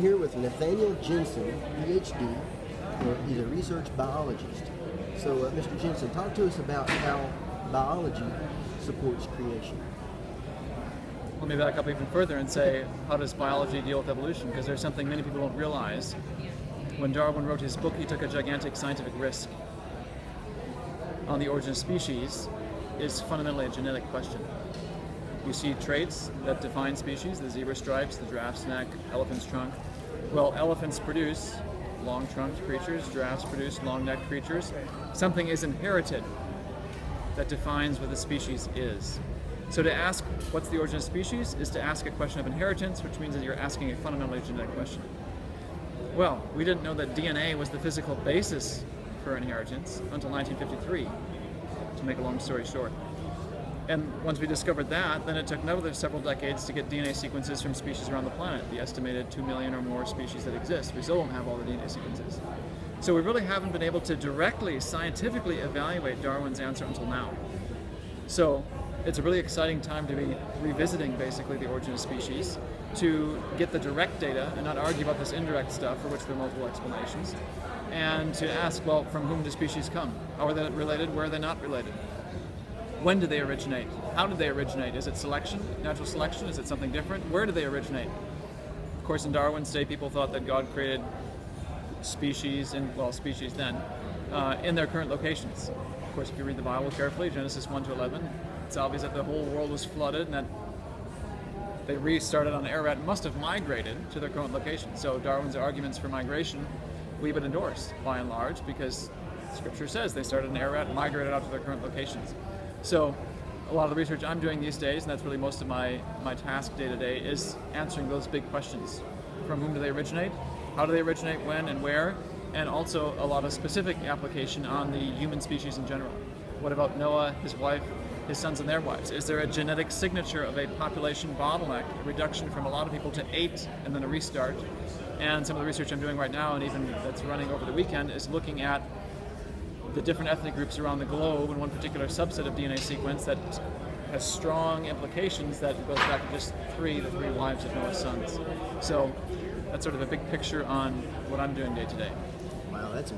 here with Nathaniel Jeanson, PhD. He's a research biologist. So, uh, Mr. Jeanson, talk to us about how biology supports creation. Let me back up even further and say, how does biology deal with evolution? Because there's something many people don't realize. When Darwin wrote his book, he took a gigantic scientific risk. On the origin of species is fundamentally a genetic question. You see traits that define species, the zebra stripes, the giraffe's neck, elephant's trunk. Well, elephants produce long-trunked creatures, giraffes produce long-necked creatures. Something is inherited that defines what the species is. So to ask what's the origin of species is to ask a question of inheritance, which means that you're asking a fundamentally genetic question. Well, we didn't know that DNA was the physical basis for inheritance until 1953, to make a long story short. And once we discovered that, then it took another several decades to get DNA sequences from species around the planet, the estimated 2 million or more species that exist. We still don't have all the DNA sequences. So we really haven't been able to directly, scientifically evaluate Darwin's answer until now. So it's a really exciting time to be revisiting basically the origin of species, to get the direct data and not argue about this indirect stuff for which there are multiple explanations, and to ask, well, from whom do species come? How are they related? Where are they not related? When do they originate? How did they originate? Is it selection, natural selection? Is it something different? Where do they originate? Of course, in Darwin's day, people thought that God created species, and well, species then, uh, in their current locations. Of course, if you read the Bible carefully, Genesis 1 to 11, it's obvious that the whole world was flooded and that they restarted on Ararat must have migrated to their current location. So Darwin's arguments for migration we would endorse by and large because scripture says they started in Ararat and migrated out to their current locations. So a lot of the research I'm doing these days, and that's really most of my, my task day to day, is answering those big questions. From whom do they originate? How do they originate? When and where? And also a lot of specific application on the human species in general. What about Noah, his wife, his sons and their wives? Is there a genetic signature of a population bottleneck, a reduction from a lot of people to eight and then a restart? And some of the research I'm doing right now, and even that's running over the weekend, is looking at the different ethnic groups around the globe and one particular subset of DNA sequence that has strong implications that goes back to just three, the three wives of Noah's sons. So that's sort of a big picture on what I'm doing day to day. Wow, that's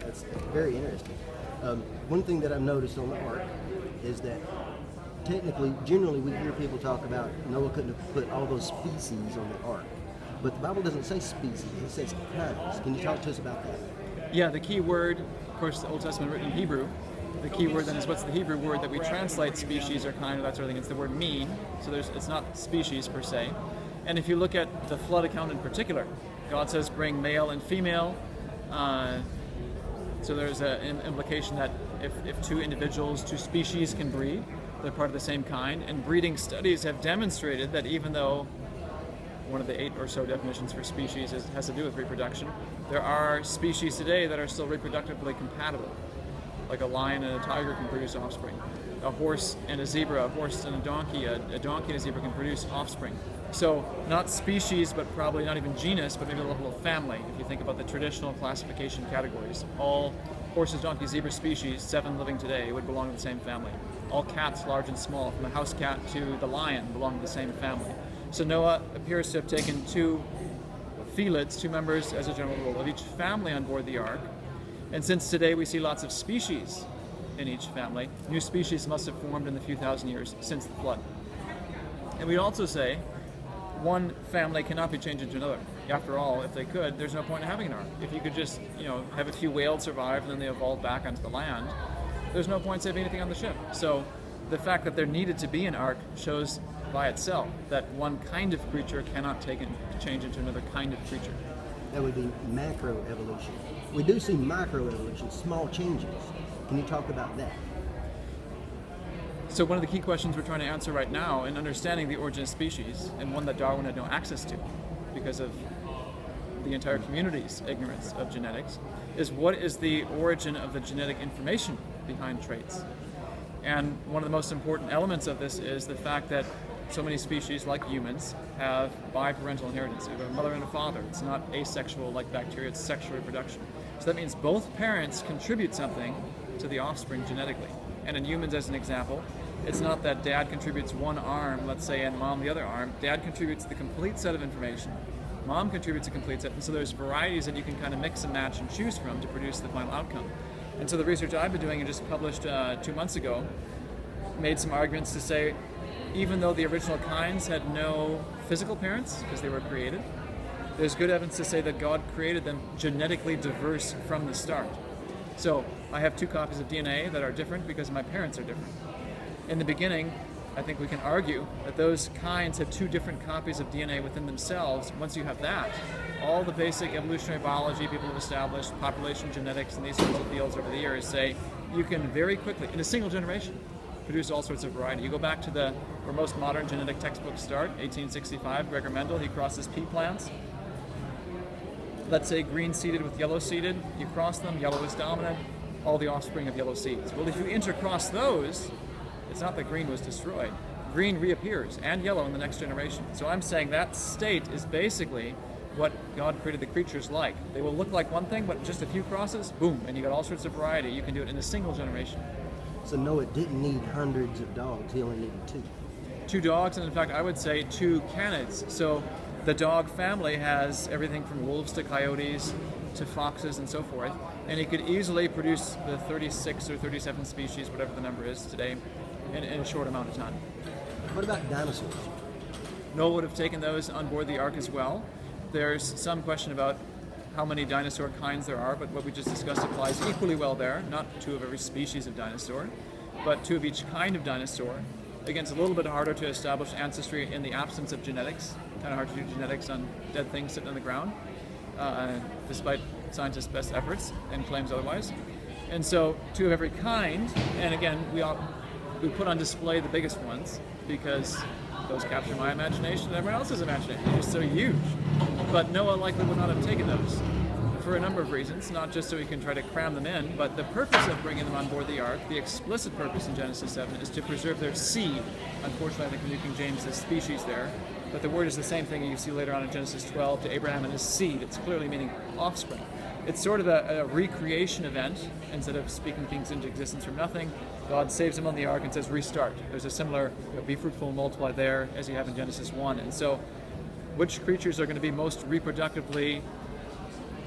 that's very interesting. Um, one thing that I've noticed on the ark is that technically, generally, we hear people talk about Noah couldn't have put all those species on the ark, but the Bible doesn't say species; it says kinds. Can you talk to us about that? Yeah, the key word of course, the Old Testament written in Hebrew. The key word then is what's the Hebrew word that we translate species or kind or that sort of thing? It's the word min. So there's it's not species per se. And if you look at the flood account in particular, God says bring male and female. Uh, so there's an implication that if, if two individuals, two species can breed, they're part of the same kind. And breeding studies have demonstrated that even though one of the eight or so definitions for species is, has to do with reproduction. There are species today that are still reproductively compatible, like a lion and a tiger can produce offspring. A horse and a zebra, a horse and a donkey, a, a donkey and a zebra can produce offspring. So not species, but probably not even genus, but maybe a level of family. If you think about the traditional classification categories, all horses, donkeys, zebra species, seven living today, would belong to the same family. All cats, large and small, from the house cat to the lion, belong to the same family. So Noah appears to have taken two felids, two members as a general rule, of each family on board the ark. And since today we see lots of species in each family, new species must have formed in the few thousand years since the flood. And we'd also say one family cannot be changed into another. After all, if they could, there's no point in having an ark. If you could just, you know, have a few whales survive and then they evolve back onto the land, there's no point saving anything on the ship. So the fact that there needed to be an ark shows by itself that one kind of creature cannot take and change into another kind of creature. That would be macroevolution. We do see microevolution, small changes. Can you talk about that? So one of the key questions we're trying to answer right now in understanding the origin of species, and one that Darwin had no access to because of the entire community's ignorance of genetics, is what is the origin of the genetic information behind traits? And one of the most important elements of this is the fact that so many species, like humans, have biparental inheritance. You have a mother and a father. It's not asexual like bacteria, it's sexual reproduction. So that means both parents contribute something to the offspring genetically. And in humans, as an example, it's not that dad contributes one arm, let's say, and mom the other arm. Dad contributes the complete set of information Mom contributes a complete set, and so there's varieties that you can kind of mix and match and choose from to produce the final outcome. And so the research I've been doing and just published uh, two months ago made some arguments to say, even though the original kinds had no physical parents because they were created, there's good evidence to say that God created them genetically diverse from the start. So I have two copies of DNA that are different because my parents are different. In the beginning, I think we can argue that those kinds have two different copies of DNA within themselves. Once you have that, all the basic evolutionary biology people have established, population genetics, and these sorts of fields over the years say you can very quickly, in a single generation, produce all sorts of variety. You go back to the where most modern genetic textbooks start, 1865, Gregor Mendel, he crosses pea plants. Let's say green seeded with yellow seeded, you cross them, yellow is dominant, all the offspring of yellow seeds. Well, if you intercross those, it's not that green was destroyed. Green reappears and yellow in the next generation. So I'm saying that state is basically what God created the creatures like. They will look like one thing, but just a few crosses, boom, and you got all sorts of variety. You can do it in a single generation. So Noah didn't need hundreds of dogs; he only needed two. Two dogs, and in fact, I would say two canids. So the dog family has everything from wolves to coyotes to foxes and so forth, and he could easily produce the 36 or 37 species, whatever the number is today, in, in a short amount of time. What about dinosaurs? Noah would have taken those on board the ark as well. There's some question about how many dinosaur kinds there are, but what we just discussed applies equally well there. Not two of every species of dinosaur, but two of each kind of dinosaur. Again, it's a little bit harder to establish ancestry in the absence of genetics. Kind of hard to do genetics on dead things sitting on the ground, uh, despite scientists' best efforts and claims otherwise. And so, two of every kind, and again, we all, we put on display the biggest ones because those capture my imagination and everyone else's imagination. They're just so huge. But Noah likely would not have taken those for a number of reasons, not just so we can try to cram them in, but the purpose of bringing them on board the ark, the explicit purpose in Genesis 7, is to preserve their seed. Unfortunately, I think the New King James says species there, but the word is the same thing you see later on in Genesis 12 to Abraham and his seed. It's clearly meaning offspring. It's sort of a, a recreation event. Instead of speaking things into existence from nothing, God saves him on the ark and says, restart. There's a similar, you know, be fruitful and multiply there as you have in Genesis 1. And so, which creatures are going to be most reproductively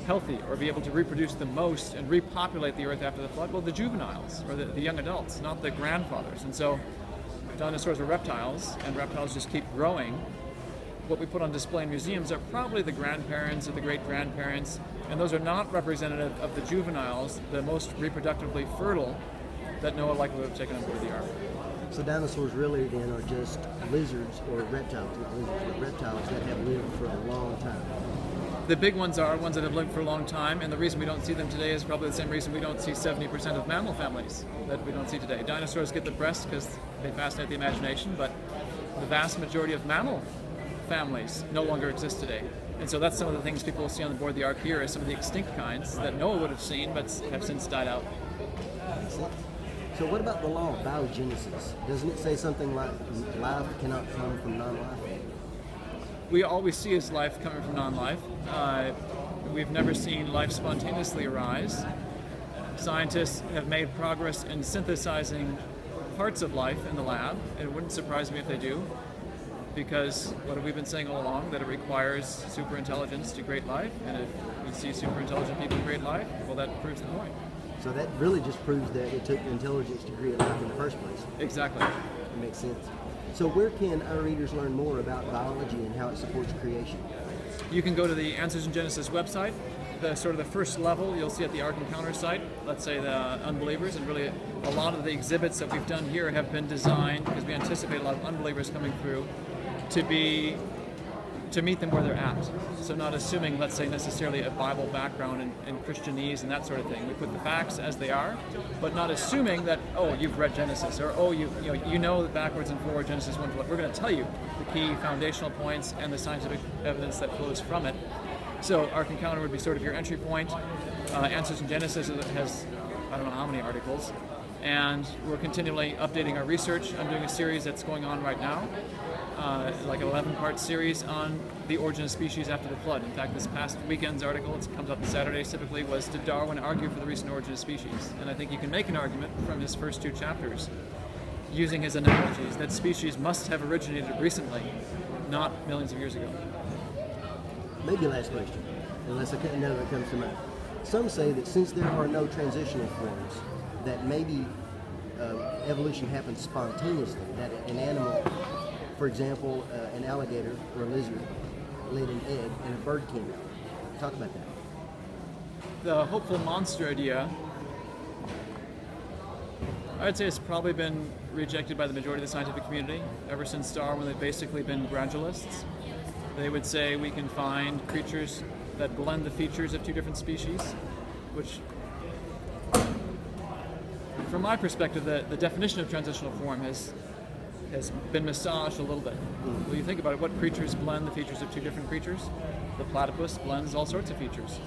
healthy or be able to reproduce the most and repopulate the earth after the flood? Well, the juveniles or the, the young adults, not the grandfathers. And so, dinosaurs are reptiles, and reptiles just keep growing. What we put on display in museums are probably the grandparents or the great grandparents, and those are not representative of the juveniles, the most reproductively fertile that Noah likely would have taken board the ark. So dinosaurs really then are just lizards or reptiles, lizards, but reptiles that have lived for a long time. The big ones are ones that have lived for a long time, and the reason we don't see them today is probably the same reason we don't see 70% of mammal families that we don't see today. Dinosaurs get the press because they fascinate the imagination, but the vast majority of mammal families no longer exist today. And so that's some of the things people see on the board of the Ark here as some of the extinct kinds that Noah would have seen but have since died out. So what about the law of biogenesis? Doesn't it say something like life cannot come from non-life? We always see is life coming from non-life. Uh, we've never seen life spontaneously arise. Scientists have made progress in synthesizing parts of life in the lab. It wouldn't surprise me if they do, because what have we been saying all along? That it requires super intelligence to create life, and if we see super intelligent people create life, well, that proves the point. So that really just proves that it took intelligence to create life in the first place. Exactly. It makes sense. So where can our readers learn more about biology and how it supports creation? You can go to the Answers in Genesis website. The sort of the first level you'll see at the Ark Encounter site. Let's say the unbelievers, and really a lot of the exhibits that we've done here have been designed because we anticipate a lot of unbelievers coming through to be to meet them where they're at. So not assuming, let's say, necessarily a Bible background and, and Christianese and that sort of thing. We put the facts as they are, but not assuming that oh you've read Genesis or oh you you know you know backwards and forward Genesis one to We're going to tell you the key foundational points and the scientific evidence that flows from it. So Ark Encounter would be sort of your entry point. Uh, Answers in Genesis has I don't know how many articles, and we're continually updating our research. I'm doing a series that's going on right now uh, like an 11 part series on the origin of species after the flood. In fact, this past weekend's article, it comes up on Saturdays typically, was Did Darwin argue for the recent origin of species? And I think you can make an argument from his first two chapters using his analogies that species must have originated recently, not millions of years ago. maybe last question, unless another comes to mind. Some say that since there are no transitional forms, that maybe uh, evolution happens spontaneously. That an animal, for example, uh, an alligator or a lizard, laid an egg and a bird came out. Talk about that. The hopeful monster idea, I'd say it's probably been rejected by the majority of the scientific community ever since Darwin. They've basically been gradualists. They would say we can find creatures that blend the features of two different species, which, from my perspective, the, the definition of transitional form has has been massaged a little bit. When you think about it, what creatures blend the features of two different creatures? The platypus blends all sorts of features.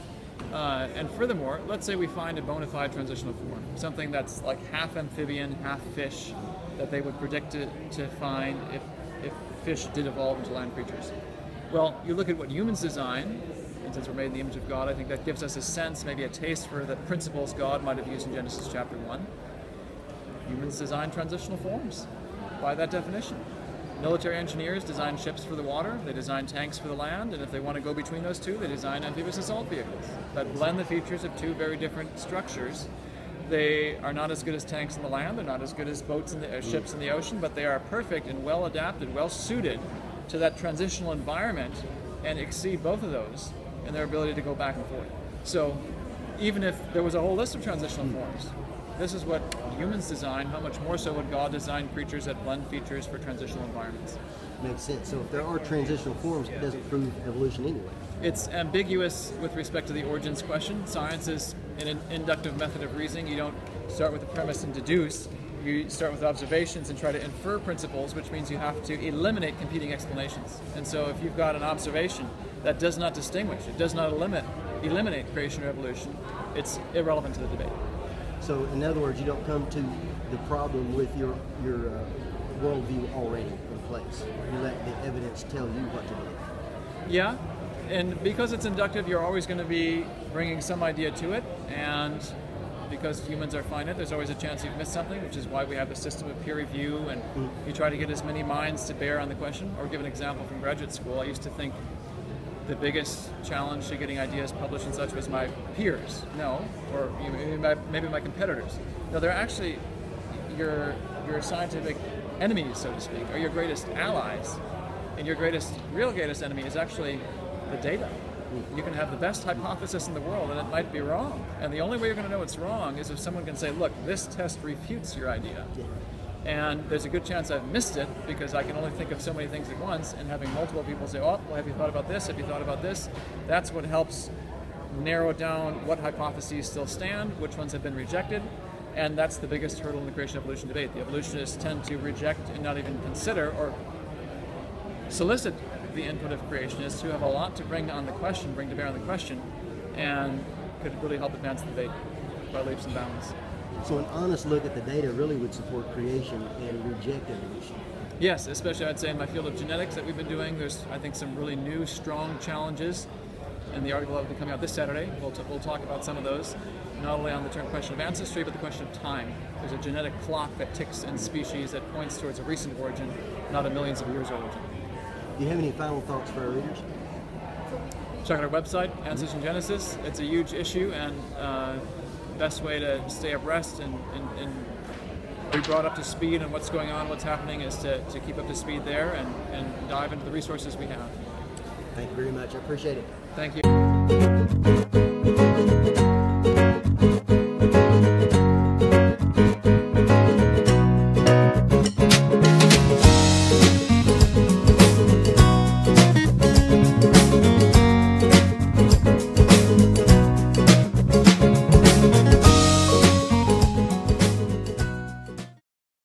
Uh, and furthermore, let's say we find a bona fide transitional form, something that's like half amphibian, half fish, that they would predict to, to find if, if fish did evolve into land creatures. Well, you look at what humans design, and since we're made in the image of God, I think that gives us a sense, maybe a taste for the principles God might have used in Genesis chapter 1. Humans design transitional forms by that definition. Military engineers design ships for the water, they design tanks for the land, and if they want to go between those two, they design amphibious assault vehicles that blend the features of two very different structures. They are not as good as tanks in the land, they're not as good as boats and uh, ships in the ocean, but they are perfect and well adapted, well suited to that transitional environment and exceed both of those in their ability to go back and forth. So even if there was a whole list of transitional forms, this is what humans design. How much more so would God design creatures that blend features for transitional environments? Makes sense. So if there are transitional forms, it doesn't prove evolution anyway. It's ambiguous with respect to the origins question. Science is an inductive method of reasoning. You don't start with a premise and deduce. You start with observations and try to infer principles, which means you have to eliminate competing explanations. And so if you've got an observation that does not distinguish, it does not eliminate, eliminate creation or evolution, it's irrelevant to the debate. So, in other words, you don't come to the problem with your your uh, worldview already in place. You let the evidence tell you what to believe. Yeah, and because it's inductive, you're always going to be bringing some idea to it, and because humans are finite, there's always a chance you've missed something, which is why we have the system of peer review, and mm. you try to get as many minds to bear on the question. Or give an example from graduate school. I used to think the biggest challenge to getting ideas published and such was my peers. No, or maybe my competitors. No, they're actually your your scientific enemies, so to speak, or your greatest allies. And your greatest, real greatest enemy is actually the data. You can have the best hypothesis in the world, and it might be wrong. And the only way you're going to know it's wrong is if someone can say, "Look, this test refutes your idea." And there's a good chance I've missed it because I can only think of so many things at once. And having multiple people say, "Oh, well, have you thought about this? Have you thought about this?" That's what helps narrow down what hypotheses still stand, which ones have been rejected, and that's the biggest hurdle in the creation evolution debate. The evolutionists tend to reject and not even consider or solicit the input of creationists who have a lot to bring on the question, bring to bear on the question, and could really help advance the debate by leaps and bounds. So an honest look at the data really would support creation and reject evolution. Yes, especially I'd say in my field of genetics that we've been doing. There's I think some really new, strong challenges. In the article that will be coming out this Saturday, we'll, t- we'll talk about some of those, not only on the term question of ancestry, but the question of time. There's a genetic clock that ticks in species that points towards a recent origin, not a millions of years origin. Do you have any final thoughts for our readers? Check out our website, Answers in Genesis. It's a huge issue, and uh, best way to stay abreast and, and, and, be brought up to speed on what's going on, what's happening, is to, to keep up to speed there and, and dive into the resources we have. Thank you very much. I appreciate it. Thank you.